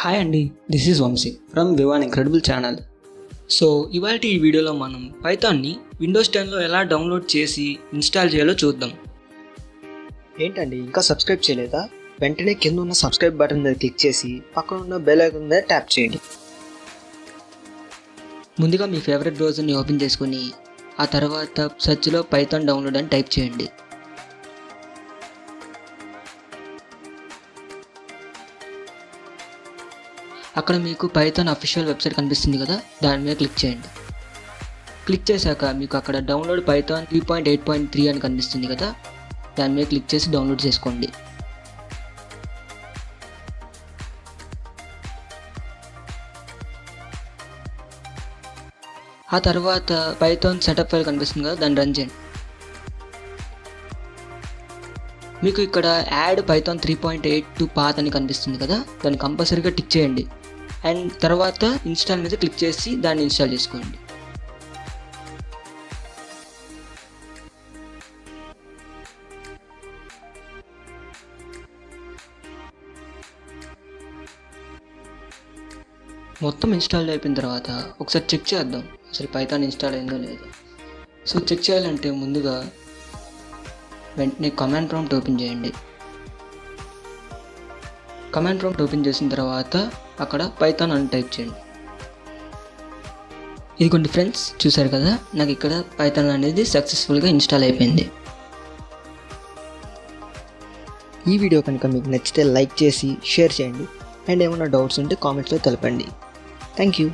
Hi అండి this is Vamshi from Vivaan incredible channel so ఇవాళ ఈ వీడియోలో మనం పైథాన్ని విండోస్ టెన్లో ఎలా డౌన్లోడ్ చేసి ఇన్స్టాల్ చేయాలో చూద్దాం. ఏంటండి ఇంకా సబ్స్క్రైబ్ చేయలేదా? వెంటనే కింద ఉన్న సబ్స్క్రైబ్ బటన్ మీద క్లిక్ చేసి పక్కన ఉన్న బెల్ ఐకాన్ మీద ట్యాప్ చేయండి. ముందుగా మీ ఫేవరెట్ బ్రౌజర్ని ఓపెన్ చేసుకుని ఆ తర్వాత సెర్చ్లో పైథాన్ డౌన్లోడ్ అని టైప్ చేయండి. అక్కడ మీకు పైథాన్ అఫీషియల్ వెబ్సైట్ కనిపిస్తుంది కదా దాని మీద క్లిక్ చేయండి. క్లిక్ చేశాక మీకు అక్కడ download Python three point eight point three అని కనిపిస్తుంది కదా దాని మీద క్లిక్ చేసి డౌన్లోడ్ చేసుకోండి. ఆ తర్వాత పైథాన్ సెటప్ ఫైల్ కనిపిస్తుంది కదా దాన్ని రన్ చేయండి. మీకు ఇక్కడ add Python three point eight to path అని కనిపిస్తుంది కదా దాన్ని కంపల్సరీగా టిక్ చేయండి. అండ్ తర్వాత ఇన్స్టాల్ మీద క్లిక్ చేసి దాన్ని ఇన్స్టాల్ చేసుకోండి. మొత్తం ఇన్స్టాల్ అయిపోయిన తర్వాత ఒకసారి చెక్ చేద్దాం అసలు పైథాన్ ఇన్స్టాల్ అయిందో లేదో. సో చెక్ చేయాలంటే ముందుగా వెంటనే కమాండ్ ప్రాంప్ట్ ఓపెన్ చేయండి. కమాండ్ ప్రాంప్ట్ ఓపెన్ చేసిన తర్వాత అక్కడ పైథాన్ అని టైప్ చేయండి. ఇదిగోండి ఫ్రెండ్స్ చూసారు కదా? నాకు ఇక్కడ పైథాన్ అనేది సక్సెస్ఫుల్గా ఇన్స్టాల్ అయిపోయింది. ఈ వీడియో కనుక మీకు నచ్చితే లైక్ చేసి షేర్ చేయండి. అండ్ ఏమైనా డౌట్స్ ఉంటే కామెంట్స్లో తెలపండి. Thank you